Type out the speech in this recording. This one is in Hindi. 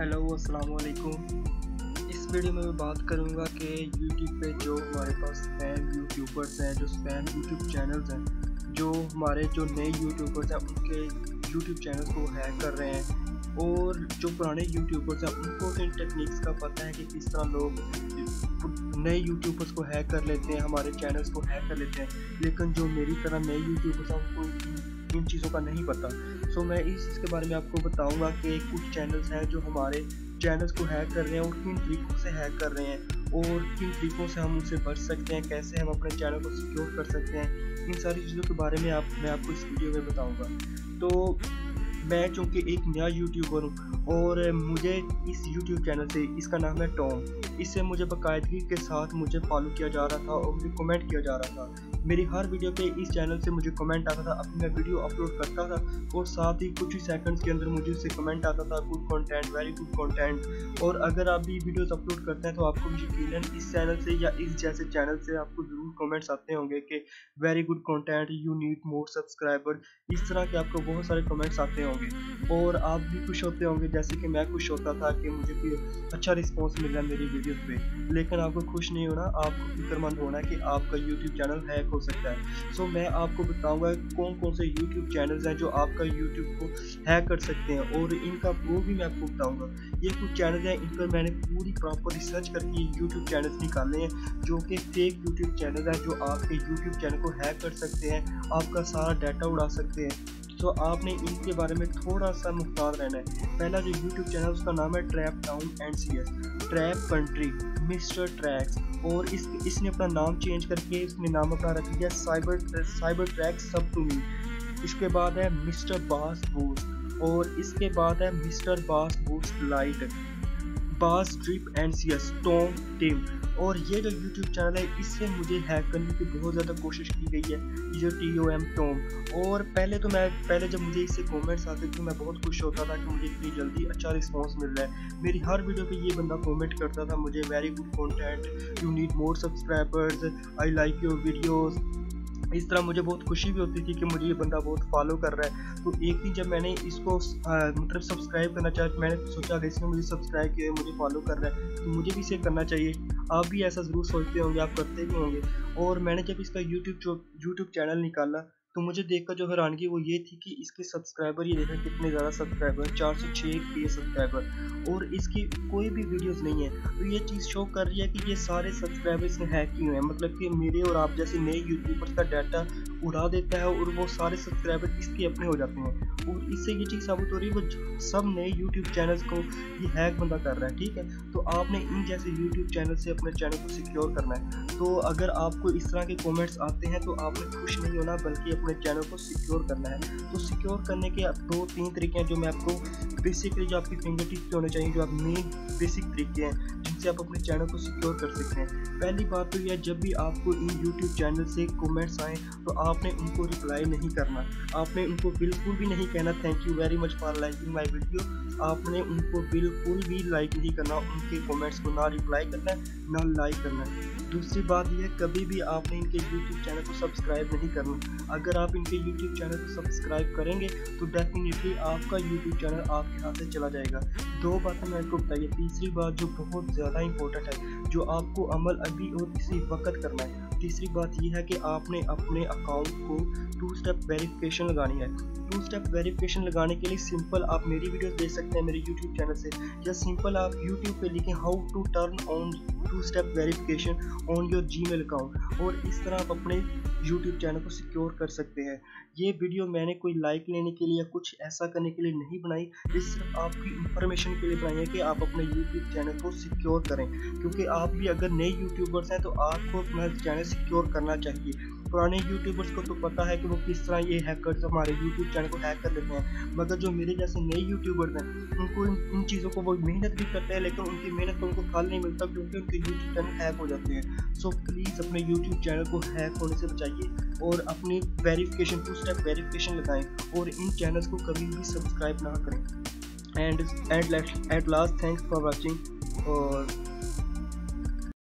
हेलो अस्सलाम वालेकुम इस वीडियो में मैं बात करूँगा कि यूट्यूब पे जो हमारे पास स्पैम यूट्यूबर्स हैं, जो स्पैम यूट्यूब चैनल्स हैं, जो हमारे जो नए यूट्यूबर्स हैं, उनके यूट्यूब चैनल को हैक कर रहे हैं। और जो पुराने यूट्यूबर्स हैं, उनको इन टेक्निक्स का पता है कि किस तरह लोग नए यूट्यूबर्स को हैक कर लेते हैं, हमारे चैनल्स को हैक कर लेते हैं। लेकिन जो मेरी तरह नए यूट्यूबर्स हैं, उनको इन चीज़ों का नहीं पता। सो मैं इस चीज़ के बारे में आपको बताऊँगा कि कुछ चैनल्स हैं जो हमारे चैनल्स को हैक कर रहे हैं और किन तरीकों से हैक कर रहे हैं और किन तरीकों से हम उनसे बच सकते हैं, कैसे हम अपने चैनल को सिक्योर कर सकते हैं। इन सारी चीज़ों के बारे में आप, मैं आपको इस वीडियो में बताऊँगा। तो मैं चूँकि एक नया यूट्यूबर हूँ और मुझे इस यूट्यूब चैनल से, इसका नाम है टॉम। इससे मुझे बाकायदगी के साथ मुझे फॉलो किया जा रहा था और मुझे कमेंट किया जा रहा था। मेरी हर वीडियो पे इस चैनल से मुझे कमेंट आता था, अपनी मैं वीडियो अपलोड करता था और साथ ही कुछ ही सेकंड्स के अंदर मुझे उससे कमेंट आता था good content very good content और अगर आप भी वीडियोस अपलोड करते हैं तो आपको यकीन इस चैनल से या इस जैसे चैनल से आपको ज़रूर कमेंट्स आते होंगे कि very good content you need more subscriber इस तरह के आपको बहुत सारे कमेंट्स आते होंगे। और आप भी खुश होते होंगे, जैसे कि मैं खुश होता था कि मुझे कोई अच्छा रिस्पॉन्स मिल रहा है मेरी वीडियोज़ पे। लेकिन आपको खुश नहीं होना, आपको फिक्रमंद होना कि आपका यूट्यूब चैनल हैक हो सकता है। सो मैं आपको बताऊँगा कौन कौन से यूट्यूब चैनल्स हैं जो आपका यूट्यूब को हैक कर सकते हैं। और इनका वो भी मैं आपको बताऊँगा। ये कुछ चैनल हैं, इन पर मैंने पूरी प्रॉपर रिसर्च करके यूट्यूब चैनल्स निकाले हैं, जो कि फेक यूट्यूब चैनल हैं, जो आपके यूट्यूब चैनल को हैक कर सकते हैं, आपका सारा डाटा उड़ा सकते हैं। तो आपने इनके बारे में थोड़ा सा मुख्तार रहना है। पहला जो यूट्यूब चैनल उसका नाम है trap town and C S trap country mister tracks और इस, इसने अपना नाम चेंज करके इसने नाम अपना रख दिया cyber cyber track sub to me इसके बाद है मिस्टर बास बूस्ट और इसके बाद है mister bass boost light bass trip and C S Tom Tim और ये जो यूट्यूब चैनल है, इससे मुझे हैक करने की बहुत ज़्यादा कोशिश की गई है, ये जो टी ओ एम टॉम और पहले तो मैं, पहले जब मुझे इससे कमेंट्स आते थे, मैं बहुत खुश होता था कि मुझे इतनी जल्दी अच्छा रिस्पॉन्स मिल रहा है। मेरी हर वीडियो पे ये बंदा कमेंट करता था, मुझे very good content you need more subscribers I like your videos इस तरह मुझे बहुत खुशी भी होती थी कि मुझे ये बंदा बहुत फॉलो कर रहा है। तो एक दिन जब मैंने इसको मतलब सब्सक्राइब करना चाहा, मैंने सोचा कि इसने मुझे सब्सक्राइब किया है, मुझे फॉलो कर रहा है तो मुझे भी इसे करना चाहिए। आप भी ऐसा ज़रूर सोचते होंगे, आप करते भी होंगे। और मैंने जब इसका यूट्यूब यूट्यूब चैनल निकाला तो मुझे देखकर जो हैरानगी वो ये थी कि इसके सब्सक्राइबर ये देखा कितने ज़्यादा सब्सक्राइबर चार सौ छः के सब्सक्राइबर और इसकी कोई भी वीडियोस नहीं है। तो ये चीज़ शो कर रही है कि ये सारे सब्सक्राइबर इसने हैक किए हैं। मतलब कि मेरे और आप जैसे नए यूट्यूबर्स का डाटा उड़ा देता है और वो सारे सब्सक्राइबर इसके अपने हो जाते हैं। और इससे ये चीज़ साबित हो रही है, वो सब नए यूट्यूब चैनल्स को ये हैक बंदा कर रहा है, ठीक है? तो आपने इन जैसे यूट्यूब चैनल से अपने चैनल को सिक्योर करना है। तो अगर आपको इस तरह के कमेंट्स आते हैं तो आपने खुश नहीं होना, बल्कि अपने चैनल को सिक्योर करना है। तो सिक्योर करने के दो तीन तरीके हैं जो मैं आपको बेसिकली जो आपकी फिंगर टिप होने चाहिए, जो आप मेन बेसिक तरीके हैं। जिनसे आप अपने चैनल को सिक्योर कर सकते हैं। पहली बात तो यह, जब भी आपको इन यूट्यूब चैनल से कमेंट्स आए तो आपने उनको रिप्लाई नहीं करना। आपने उनको बिल्कुल भी नहीं कहना thank you very much for liking my video आपने उनको बिल्कुल भी लाइक नहीं करना, उनके कॉमेंट्स को ना रिप्लाई करना है ना लाइक करना। है दूसरी बात यह कभी भी आपने इनके यूट्यूब चैनल को सब्सक्राइब नहीं करना। अगर आप इनके यूट्यूब चैनल को सब्सक्राइब करेंगे तो डेफिनेटली आपका यूट्यूब चैनल आपके हाथ से चला जाएगा। दो बातें मैं आपको बताइए। तीसरी बात जो बहुत ज़्यादा इंपॉर्टेंट है, जो आपको अमल अभी और इसी वक्त करना है। तीसरी बात यह है कि आपने अपने अकाउंट को टू स्टेप वेरिफिकेशन लगानी है। टू स्टेप वेरिफिकेशन लगाने के लिए सिंपल आप मेरी वीडियो देख सकते हैं मेरे यूट्यूब चैनल से। या सिंपल आप यूट्यूब पे लिखें how to turn on two step verification on your G account और इस तरह आप अपने यूट्यूब चैनल को सिक्योर कर सकते हैं। ये वीडियो मैंने कोई लाइक लेने के लिए या कुछ ऐसा करने के लिए नहीं बनाई। ये सिर्फ़ आपकी इंफॉर्मेशन के लिए बनाई है कि आप अपने यूट्यूब चैनल को सिक्योर करें। क्योंकि आप भी अगर नए यूट्यूबर्स हैं तो आपको अपना चैनल सिक्योर करना चाहिए। पुराने यूट्यूबर्स को तो पता है कि वो किस तरह ये हैकर्स हमारे यूट्यूब चैनल को हैक कर लेते हैं। मगर जो मेरे जैसे नए यूट्यूबर्स हैं उनको इन, इन चीज़ों को वो मेहनत भी करते हैं लेकिन उनकी मेहनत को उनको फल नहीं मिलता क्योंकि उनके यूट्यूब चैनल हैक हो जाते हैं। सो प्लीज़ अपने यूट्यूब चैनल को हैक होने से बचाइए और अपनी वेरीफिकेशन टू स्टेप वेरीफिकेशन लगाएँ और इन चैनल्स को कभी भी सब्सक्राइब ना करें। And at last thanks for watching और